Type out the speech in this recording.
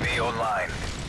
UAV online.